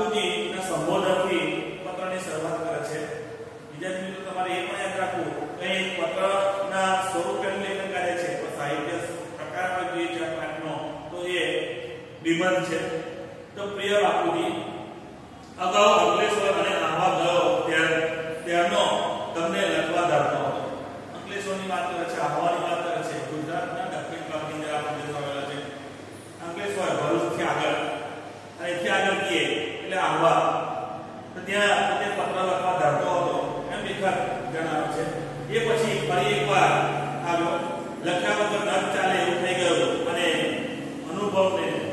બાપુજીના સંબોધનથી પત્રની શરૂઆત કરે છે. વિદ્યાર્થી મિત્રો, તમારે એ પણ યાદ રાખવું કે પત્ર પત્રના સ્વરૂપેને લઈને કરે છે. પણ સાહિત્ય પ્રકારમાં જોઈએ છે પાઠનો, તો એ નિબંધ છે. તો પ્રિય બાપુજી, અગાઉ અંકલેશ્વર અને આહવા ગયો ત્યારે ત્યારનો તમને લખવા ધારતો હતો. અંકલેશ્વરની વાત કરે છે, આહવાની વાત કરે છે. ગુજરાતના દક્ષિણ ભાગની અંદર આ પ્રદેશ આવેલા છે. અંકલેશ્વર ભરૂચથી આગળ. અને ત્યાં આગળ કીએ. એટલે આવવા તો ત્યાં પોતે પત્ર લખવા ધારતો હતો. એમ લેખક જણાવે છે. એ પછી ફરી એકવાર આ લખ્યા વગર ન ચાલે એવું થઈ ગયું. અને અનુભવને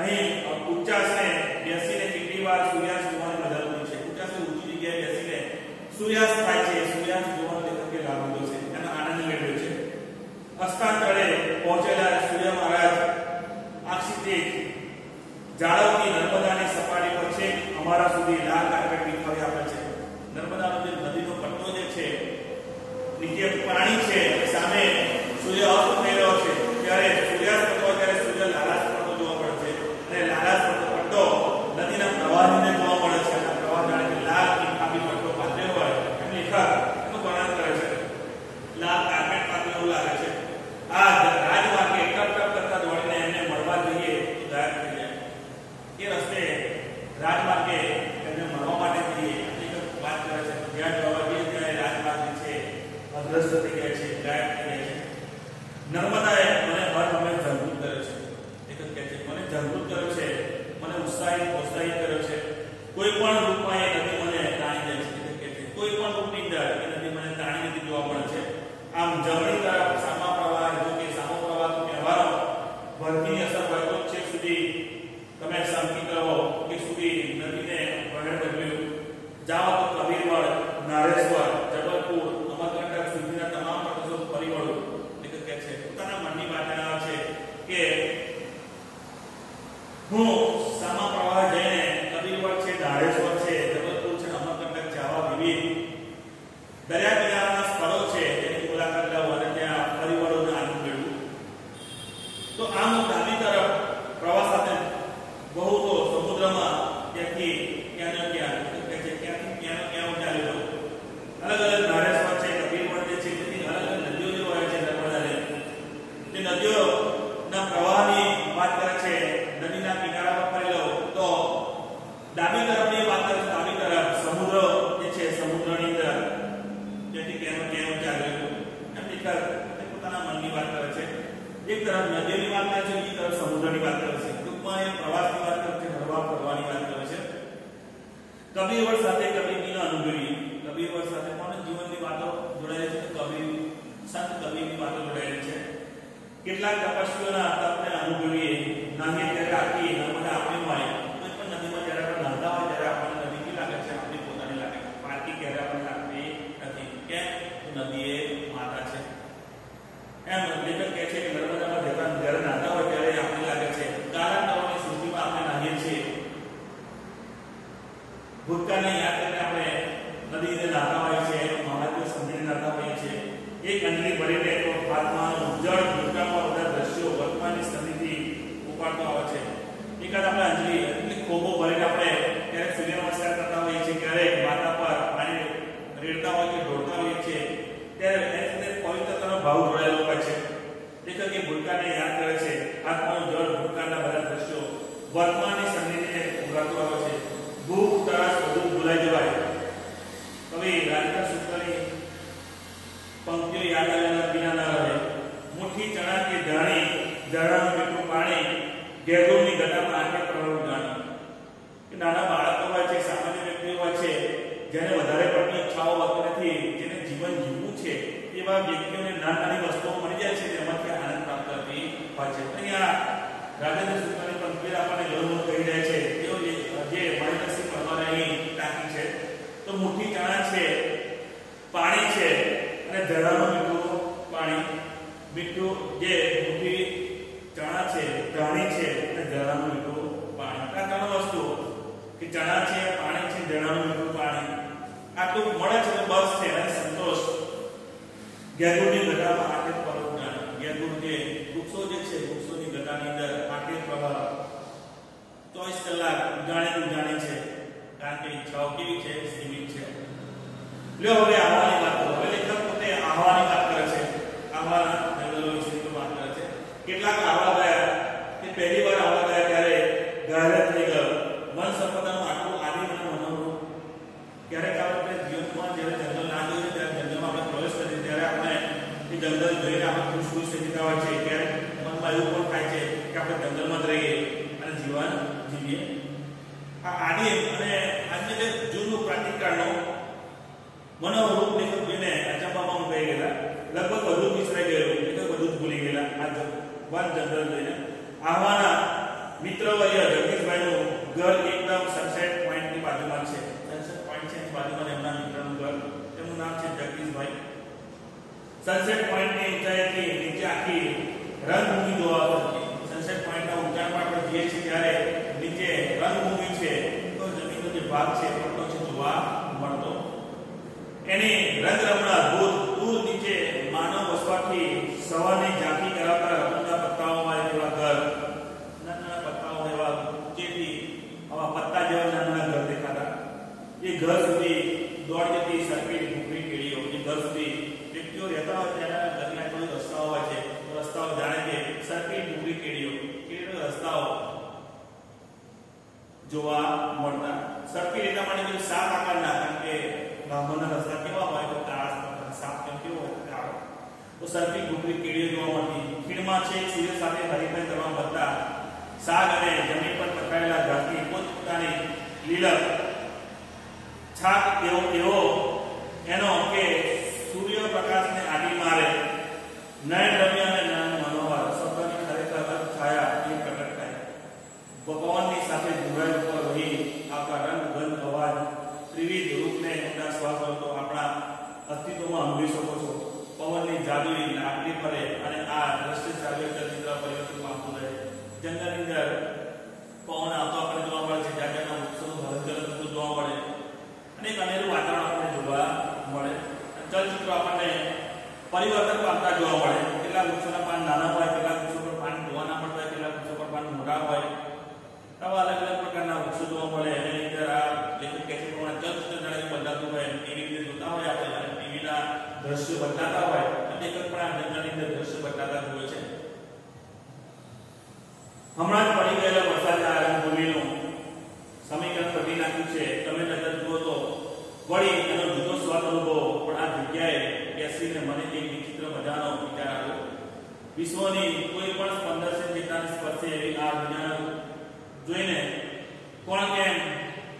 અહીં ઉચ્ચાસને બેસીને કેટલી વાર સૂર્યાસ્ત જોવાની મજા આવે છે. ઉચ્ચાસને ઊંચી જગ્યાએ બેસીને સૂર્યાસ્ત થાય છે, સૂર્યાસ્ત જોવાનો લેખકે લાભ લીધો છે એનો આનંદ મેળવ્યો છે. હસ્તાંતળે પહોંચેલા સૂર્ય મહારાજ આક્ષિતે જાળવતી નર્મદાની સપાટી પર છે, અમારા સુધી લાલ કાર્પેટ વિખરી આપે છે. નર્મદાનો જે નદીનો પટ્ટો જે છે, નીચે પાણી છે સામે સૂર્ય અસ્ત થઈ રહ્યો છે. ત્યારે સૂર્યાસ્ત એક તરફ નદીની વાત કરે છે, બીજી તરફ સમુદ્રની વાત કરે છે. ટૂંકમાં એ પ્રવાસની વાત કરે છે હરવા ફરવાની વાત કરે છે. કબીરવડ સાથે કબીરની અનુભવી કબીરવડ સાથે પણ જીવનની વાતો જોડાયેલી છે. કબીર સંત કબીરની વાતો જોડાયેલી છે. કેટલાક તપસ્વીઓના તપને અનુભવીએ નાની ત્યારે આખી નર્મદા આપણી હોય કોઈ પણ નદીમાં જ્યારે આપણે નહાતા હોય ત્યારે આપણને નદી કેવી લાગે છે આપણી પોતાની લાગે છે પારકી ક્યારે આપણને લાગતી નથી કેમ તો નદી એ માતા છે એમ લેખક કહે છે કે નર્મદામાં જતા જ્યારે નાતા હોય ત્યારે આપણને લાગે છે કાળાંતરોની સૃષ્ટિમાં આપણે નાહીએ છીએ ભૂતકાળને યાદ કરીને આપણે નદીને નાતા હોય છે મહાદેવ સમજીને નાતા હોઈએ છીએ એક અંજલી ભરીને તો હાથમાં ઉજ્જળ ભૂતકાળમાં બધા દ્રશ્યો વર્તમાનની સન્નિધિ ઉપાડતો આવે છે. એકાદ આપણે અંજલી એટલી ખોબો ભરીને આપણે ક્યારેક સૂર્યનમસ્કાર કરતા હોઈએ છીએ, ક્યારેક માતા પર પાણી રેડતા હોય કે ઢોળતા હોઈએ છીએ, ત્યારે પવિત્રતાનો ભાવ જોડાયેલો હોય છે. લેખક એ ભૂતકાળને યાદ કરે છે હાથમાં જળ ભૂતકાળના બધા દ્રશ્યો વર્તમાનની સંધિને ઉગાડતો આવે છે. ભૂખ, તરસ, બધું ભૂલાઈ જવાય. હવે રાજેન્દ્ર શુક્લની પંક્તિઓ યાદ આવ્યા વિના ના રહે. મુઠ્ઠી ચણા કે જાણી ધાણાનું મીઠું પાણી ઘેરગોળની ગટામાં આંખે પ્રવાહ જાણી નાના બાળકો હોય સામાન્ય વ્યક્તિ હોય છે, જેને વધારે પડતી ઈચ્છાઓ નથી, જેને જીવન જીવવું છે, એવા વ્યક્તિઓને નાની નાની વસ્તુઓ મળી જાય છે તેમાંથી આનંદ પ્રાપ્ત થતી હોય છે. અહીંયા રાજેન્દ્ર શુક્લની પંક્તિ આપણને ઘણું કહી રહ્યા છે. ચણા છે, પાણી છે, અને ધરાનું મીઠું પાણી. મીઠું જે મોટી ચણા છે, ધાણી છે, અને ધરાનું મીઠું પાણી. આ ત્રણ વસ્તુ કે ચણા છે, પાણી છે ધરાનું મીઠું પાણી. આટલું મળે છે તો બસ છે, અને સંતોષ. ગેરુની ગટામાં આટલે પરોપ જાણે ગેરગુણ જે વૃક્ષો જે છે વૃક્ષોની ગટાની અંદર આટલે પ્રવાહ ચોવીસ કલાક જાણે તું જાણે છે કારણ કે ઈચ્છાઓ કેવી છે સીમિત છે લ્યો હવે આહવાની વાત કરો હવે લેખક પોતે આહવાની વાત કરે છે આહવાના જંગલો વિશે તો વાત કરે છે કેટલાક આહવા ગયા કે પહેલી વાર આહવા ગયા ત્યારે ગાયબ થઈ ગયો મન સંપદાનું આટલું આદિ મને મનોરું ક્યારેક આપણે જીવનમાં જ્યારે જંગલ ના જોઈએ ત્યારે જંગલમાં આપણે પ્રવેશ કરીએ ત્યારે આપણે એ જંગલ જોઈને આપણે ખુશ ખુશ થઈ જતા હોય છે ક્યારેક મનમાં એવું પણ થાય છે કે આપણે જંગલમાં જ રહીએ અને જીવન જીવીએ આ આદિ અને આજની જે જૂનું પ્રાચીન કાળનું મનોરૂપ લેખક જોઈને મુકાઈ ગયેલા લગભગ બધું મિશ્રાઈ ગયેલું. એટલે બધું ભૂલી ગયેલા આ જ વન જંગલ જોઈને. આહવાના મિત્રવર્ય જગદીશભાઈનું ઘર એકદમ સનસેટ પોઈન્ટની બાજુમાં છે. સનસેટ પોઈન્ટ છે બાજુમાં એમના મિત્રનું ઘર. એમનું નામ છે જગદીશભાઈ. સનસેટ પોઈન્ટની ઊંચાઈથી નીચે આખી રંગભૂમિ જોવા આવતી સનસેટ પોઈન્ટના ઊંચાણ પર આપણે જઈએ છીએ ત્યારે નીચે રંગભૂમિ છે. તો જમીનનો જે ભાગ છે પડતો છે, જોવા મળતો. એની રંગરમણા અદ્ભુત જે માનવ વસવાટથી સવારની ઝાંખી કરાવતા રમૂનના પત્તાઓમાં એવા ઘર, નાના પત્તાઓ એવા ચેપી આવા પત્તા જેવા નાના ઘર દેખાતા. એ ઘર સુધી દોડ જતી સર્કિટ ભૂખરી પેઢીઓ એ ઘર સુધી વ્યક્તિઓ રહેતા હોય ત્યારે દરમિયાન કોઈ રસ્તાઓ હોય છે. રસ્તાઓ જાણે કે સર્કિટ ભૂખરી પેઢીઓ કેટલો રસ્તાઓ જોવા મળતા. સર્કિટ એટલા માટે સાત આકારના કારણ કે બ્રાહ્મણના રસ્તા કેવા હોય તો ત્રાસ સાપ કેમ કેવો હોય? સરપી ભૂખરી કીડી જોવા મળતી. ખીણમાં છે સૂર્ય સાથે હરીફાઈ કરવા બદલા શાક અને જમીન પર પથરાયેલા ઘાસની પોતપોતાની લીલક છાક એવો એવો એનો કે સૂર્યપ્રકાશને આડી મારે. નયન રમ્ય અને નયન મનોહર. શબ્દની ખરેખર છાયા એ પ્રગટ થાય. ભગવાનની સાથે ધુરાઈ ઉપર રહી આપણા રંગ, ગંધ, અવાજ, ત્રિવિધ રૂપને શ્વાસ તો આપણા અસ્તિત્વમાં અનુભવી શકો છો. પવનની જાદુઈ લાકડી ફરે અને આ દ્રશ્ય જાદુઈ ચિત્ર પરિવર્તન પામતું રહે. જંગલની અંદર પવન આવતો આપણે જોવા મળે છે જ્યાં વૃક્ષોનું હલચલ થતું જોવા મળે. અને એક અનેરું વાતાવરણ આપણને જોવા મળે. ચલચિત્રો આપણને પરિવર્તન પામતા જોવા મળે. કેટલાક વૃક્ષોના પાન નાના હોય, કેટલાક વૃક્ષો પર પાન ધોવાના હોય, કેટલાક વૃક્ષો પર પાન મોટા હોય. આવા અલગ દ્રશ્યો જ હોય છે. હમણાં જ પડી ગયેલા વરસાદના આરંભભૂમિનું સમીકરણ બદલી નાખ્યું છે. તમે નજર જુઓ તો વળી એનો જુદો સ્વાદ અનુભવો. પણ આ જગ્યાએ બેસીને મને એક વિચિત્ર મજાનો વિચાર આવ્યો. વિશ્વની કોઈ પણ સ્પંદન ચેતનાને સ્પર્શે એવી આ દુનિયા જોઈને કોણ કેમ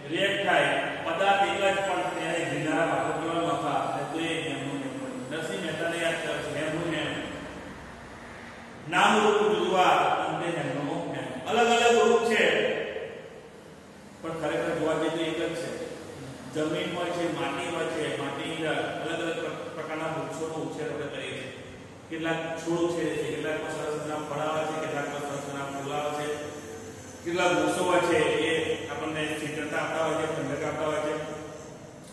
રિએક્ટ થાય પદાર્થ એક જ પણ તેને જીવનારા વાતો કેવા નફા અને તો એ એમનું એમ નરસિંહ મહેતાને યાદ કરે છે એમનું એમ નામ રૂપ જુદવા અંતે એમનું એમ અલગ અલગ રૂપ છે પણ ખરેખર જોવા જઈએ તો એક જ છે જમીન હોય છે માટી હોય છે માટીની અંદર અલગ અલગ પ્ર- પ્રકારના વૃક્ષોનો ઉછેર કરીએ છીએ કેટલાક છોડ છે, કેટલાક સરસ ફળાવા છે, કેટલાક સરસ ફૂલાવા છે. કેટલાક વૃક્ષો છે, એ આપણને શીતળતા આપતા હોય છે, ઠંડક આપતા હોય છે.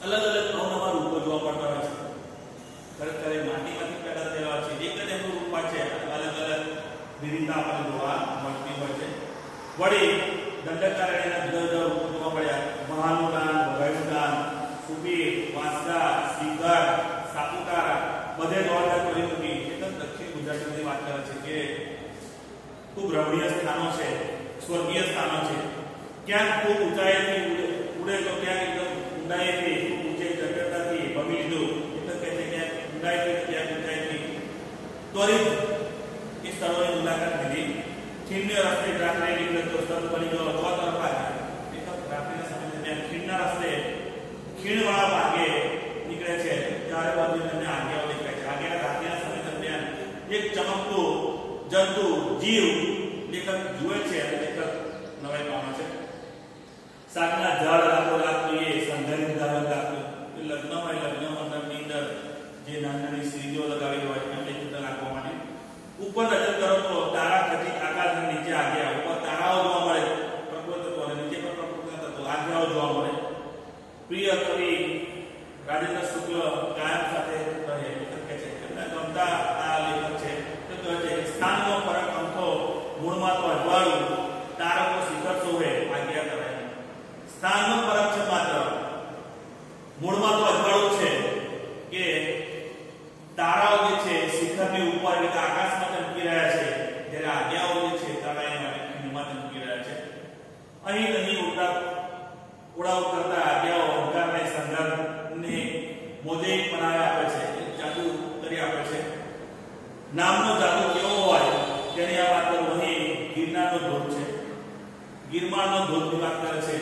અલગ અલગ અવનવા રૂપો જોવા પડતા હોય છે. ખરેખર એ માટીમાંથી પેદા થયેલા છે. એક જ એમનું રૂપ છે, અલગ અલગ વિવિધતા આપણને જોવા મળતી હોય છે. વળી દંડકારણ્યના જુદા જુદા રૂપો જોવા મળ્યા. મહાનુદાન વગાયુદાન સુબીર વાંસદા, સિંગર, સાપુતારા બધે જોવા કરી મૂકી એકદમ દક્ષિણ ગુજરાતની વાત કરે છે કે ખૂબ રમણીય સ્થાનો છે, સ્વર્ગીય સ્થાનો છે. ક્યાંક ખૂબ ઊંચાઈથી ઉડે તો ક્યાંક એકદમ ઊંડાઈથી ઊંચે જટિલતાથી ભમી લીધું એટલે કહે છે ક્યાંક ઊંડાઈથી ક્યાંક ઊંચાઈથી. ત્વરિત એ સ્થળોની મુલાકાત લીધી. ખીણને રસ્તે રાત્રે નીકળે તો સ્થળ બની ગયો અથવા તરફ આવ્યા એક રાત્રિના સમય દરમિયાન ખીણના રસ્તે ખીણવાળા ભાગે નીકળે છે ત્યારે બાજુ તમને આગેઓ દેખાય છે આગેના રાત્રિના સમય દરમિયાન ચમકતું જંતુ, જીવ, લેખક જુએ છે અને લેખક નવાઈ પામે છે. શાકના જળ રાખો રાખતું એ ધારણ રાખતું એ લગ્ન હોય, લગ્ન મંડપની અંદર જે નાની નાની સીરીઓ હોય, એમને ચિત્ર રાખવા માટે. ઉપર નજર કરો તો તારા ખચી આકાશની નીચે આવ્યા ઉપર તારાઓ જોવા મળે. પ્રકૃતિ તત્વો અને નીચે પણ પ્રકૃતિ તત્વો આજ્ઞાઓ જોવા મળે. પ્રિય કવિ રાજેન્દ્ર શુક્લ કાયમ સાથે કહે છે ગમતા આ લેખક છે. મૂળમાં તો અજવાળું ફરક છે માત્ર. મૂળમાં તારાઓ જે છે શિખરની ઉપર એટલે આકાશમાં ચમકી રહ્યા છે, જ્યારે આજ્ઞાઓ જે છે તારા એના ખીણમાં ચમકી રહ્યા છે. અહીં નહીં ઉડતા ઉડાવ કરતા આજ્ઞાઓ અહંકારને સંદર્ભને મોજે બનાવી આપે છે એક જાદુ કરી આપે છે નામનો જાદુ કેવો હોય તેની આ વાત કરું. અહીં ગિરનારનો ધોધ છે. ગિરમારનો ધોધની વાત કરે છે.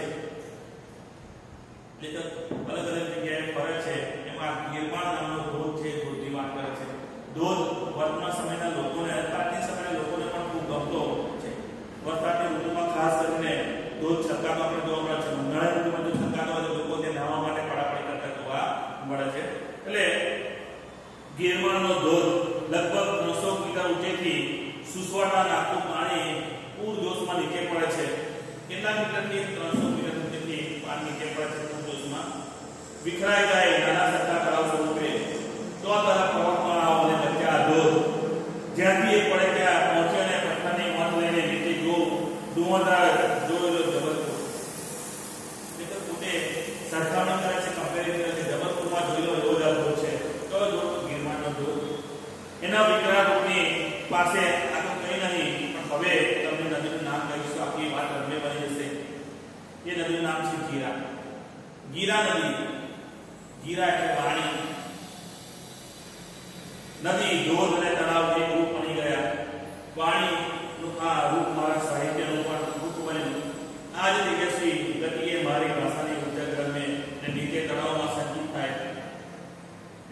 લેખક અલગ અલગ જગ્યાએ ફરે છે. એમાં ગિરમાર નામનો ધોધ છે, ધોધની વાત કરે છે. ધોધ વર્તમાન સમયના લોકોને અત્યારની સમયના લોકોને પણ ખૂબ ગમતો છે. વરસાદની ઋતુમાં ખાસ કરીને ધોધ છલકાતો આપણે જોવા મળે છે. ઉનાળાની ઋતુમાં જો છલકાતો હોય લોકો તે નાહવા માટે પડાપડી કરતા જોવા મળે છે. એટલે ગિરમારનો ધોધ લગભગ 300 મીટર ઊંચેથી સુસવાટા આખું પાણી પૂરજોશમાં નીચે પડે છે. કેટલા મીટરથી 300 મીટર પાણી નીચે પડે છે પૂરજોશમાં વિખરાઈ જાય, નાના સરખા તળાવ સ્વરૂપે તો તરફ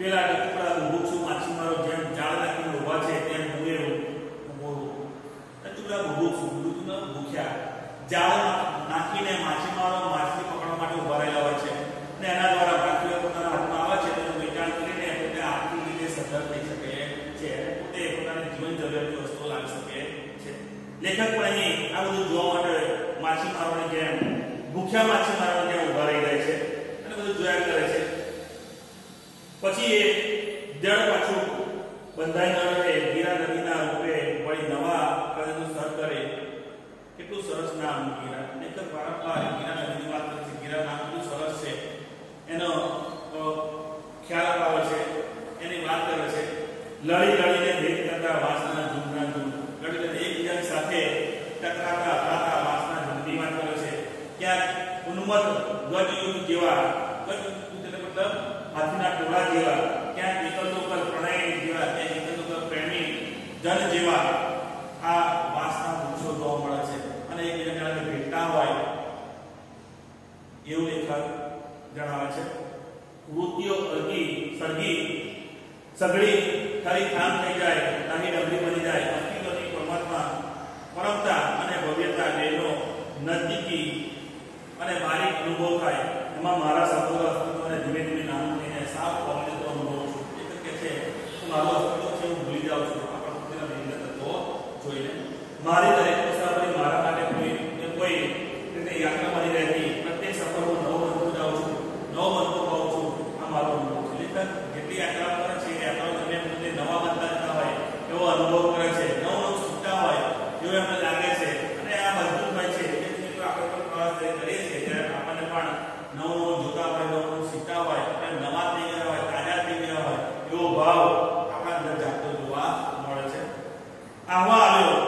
પેલા ટુકડા ઊભો છું માછીમારો જેમ જાળ નાખીને ઊભા છે તેમ હું એ ટુકડા ઊભો છું મૃત્યુના ભૂખ્યા. જાળ નાખીને માછીમારો માછલી પકડવા માટે ઊભા રહેલા હોય છે. અને એના દ્વારા માછલીઓ પોતાના હાથમાં આવે છે, તેનું વેચાણ કરીને પોતે આર્થિક રીતે સદ્ધર થઈ શકે છે. પોતે પોતાની જીવન જરૂરિયાતની વસ્તુઓ લાવી શકે છે. લેખક પણ અહીં આ બધું જોવા માટે માછી માછીમારોની જેમ ભૂખ્યા માછીમારોની જેમ ઊભા રહી જાય છે. અને બધું જોયા કરે છે. પછી એ જળ પાછું બંધાઈ ન રહે ગીરા નદીના રૂપે વળી નવા કદનું સર કરે. કેટલું સરસ નામ ગીરા નહીં તો વારંવાર ગીરા નદીની વાત કરી છે ગીરા નામ અનુભવ થાય. એમાં મારા trabalho.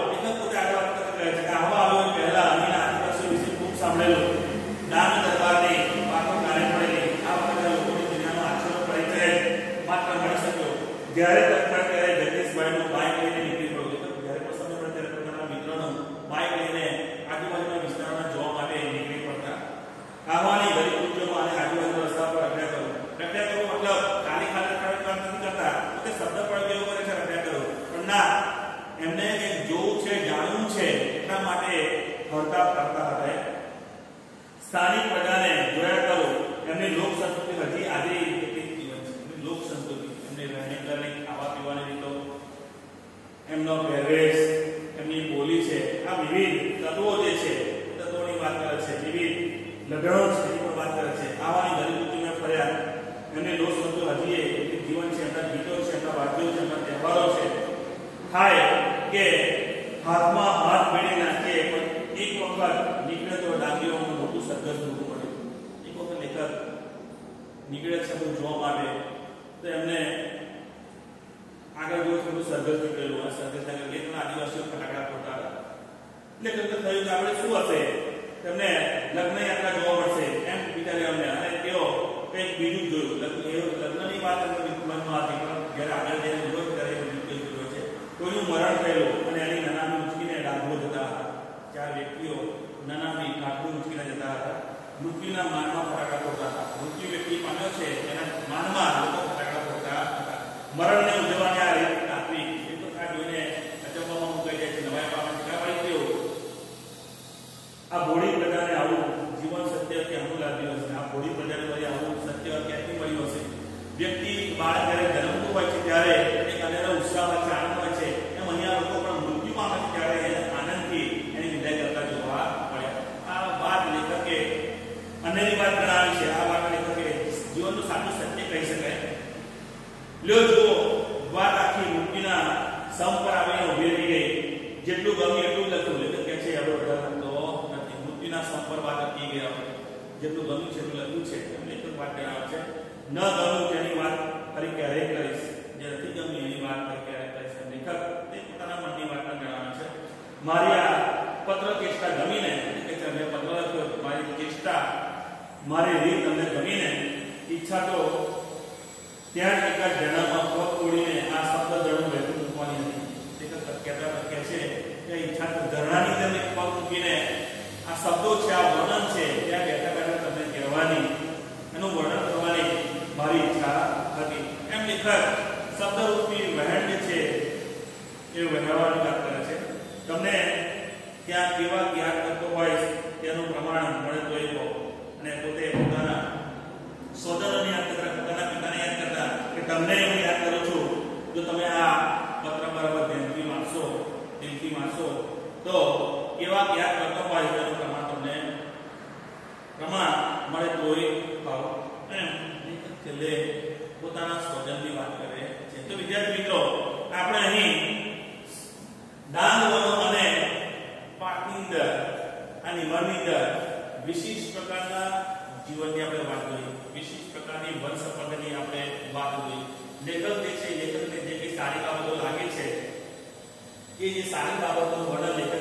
બિલકુલ જોયું લગ્નની વાત મનમાં હતી, પણ જ્યારે આગળ જઈને જોયો ત્યારે બિલકુલ જોયો છે. કોઈનું મરણ થયેલું અને એની નાનામી ઉંચકીને ડાઘો જતા હતા. ચાર વ્યક્તિઓ નાનામી ડાઘો ઉંચકીને જતા હતા. મૃત્યુના માનમાં ફટાકા ફોડતા હતા. મૃત્યુ વ્યક્તિ પામ્યો છે, એના માનમાં લોકો ફટાકા ફોડતા હતા. મરણને ઉજવવાની અન્યની વાત ગણાવી છે. આ વાત એ જીવન તો સાચું સત્ય કહી શકાય? લ્યો જુઓ વાત આખી મૂર્તિના સમ પર આવીને ઊભી રહી ગઈ. જેટલું ગમે એટલું લખ્યું. લેખક કે છે આપણે વધારે લખતો નથી. મૂર્તિના સમ પર વાત અટકી ગયા જેટલું ગમ્યું છે એટલું લખ્યું છે. એમને પણ વાત ગણાવે છે. ન ગમ્યું તેની વાત ફરી ક્યારેય કરીશ? જે નથી ગમ્યું એની વાત ફરી ક્યારે કરીશ? લેખક તે પોતાના મનની પણ જણાવે છે. મારી આ પત્ર કેસ્ટા ગમીને. એટલે કે મેં પત્ર લખ્યો, મારી ચેષ્ટા મારી રીત તમને ગમીને ઈચ્છા તો ત્યાં જ ઝરણામાં પગ તોડીને આ શબ્દ જણું વહેતું મૂકવાની હતી. એક કહેતા કહે છે કે ઈચ્છા તો ધરણાની તમે પગ મૂકીને આ શબ્દો છે, આ વર્ણન છે, ત્યાં બેઠા બેઠા તમને કહેવાની. એનું વર્ણન કરવાની મારી ઈચ્છા હતી. એમ નિખર શબ્દરૂપી વહેણ જે છે, એ વહેવાનું વાત કરે છે. તમને ત્યાં કેવા જ્ઞાન કરતો હોય, તેનું પ્રમાણ મળે તો એ અને પોતે પોતાના સોદરોને યાદ કરતા, પોતાના પિતાને યાદ કરતા કે તમને હું યાદ કરું છું, જો તમે આ પત્ર બરાબર ધ્યાનથી વાંચશો દિલથી વાંચશો, તો એવા યાદ કરતા હોય તેનું પ્રમાણ તમને, પ્રમાણ મળે તોય ભાવ. છેલ્લે પોતાના સ્વજનની વાત કરે છે તો વિદ્યાર્થી મિત્રો, આપણે અહીં દાન વનો અને પાકની અંદર આ નિમણની અંદર વિશિષ્ટ પ્રકારના જીવનની આપણે વાત કરી વિશિષ્ટ પ્રકારની વન સંપદની આપણે વાત કરી લેખક જે છે લેખકને જે કંઈ સારી બાબતો લાગે છે એ જે સારી બાબતોનું વર્ણન